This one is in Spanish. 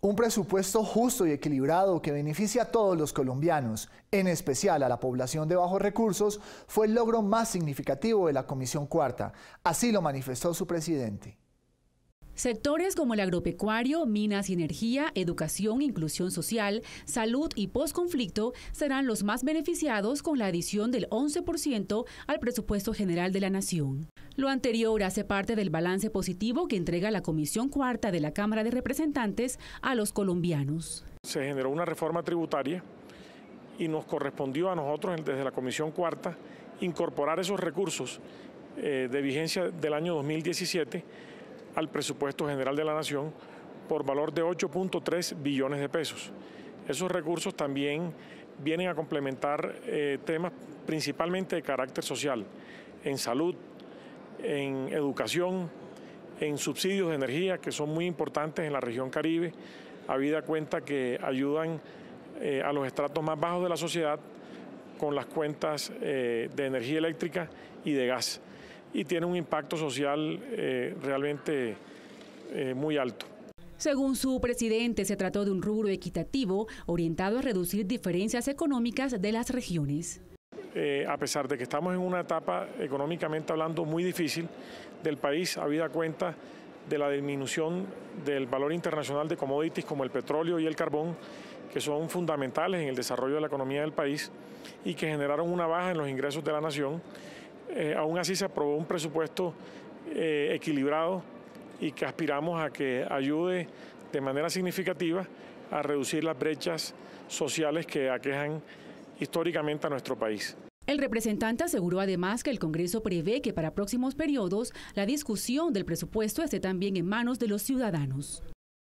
Un presupuesto justo y equilibrado que beneficia a todos los colombianos, en especial a la población de bajos recursos, fue el logro más significativo de la Comisión Cuarta. Así lo manifestó su presidente. Sectores como el agropecuario, minas y energía, educación, inclusión social, salud y posconflicto serán los más beneficiados con la adición del 11% al presupuesto general de la Nación. Lo anterior hace parte del balance positivo que entrega la Comisión Cuarta de la Cámara de Representantes a los colombianos. Se generó una reforma tributaria y nos correspondió a nosotros desde la Comisión Cuarta incorporar esos recursos eh, de vigencia del año 2017 al presupuesto general de la Nación por valor de 8.3 billones de pesos. Esos recursos también vienen a complementar eh, temas principalmente de carácter social, en salud, en educación, en subsidios de energía que son muy importantes en la región Caribe, habida cuenta que ayudan eh, a los estratos más bajos de la sociedad con las cuentas eh, de energía eléctrica y de gas y tiene un impacto social eh, realmente muy alto. Según su presidente, se trató de un rubro equitativo orientado a reducir diferencias económicas de las regiones. Eh, a pesar de que estamos en una etapa económicamente hablando muy difícil del país, habida cuenta de la disminución del valor internacional de commodities como el petróleo y el carbón, que son fundamentales en el desarrollo de la economía del país y que generaron una baja en los ingresos de la nación. Eh, aún así se aprobó un presupuesto eh, equilibrado y que aspiramos a que ayude de manera significativa a reducir las brechas sociales que aquejan históricamente a nuestro país. El representante aseguró además que el Congreso prevé que para próximos periodos la discusión del presupuesto esté también en manos de los ciudadanos.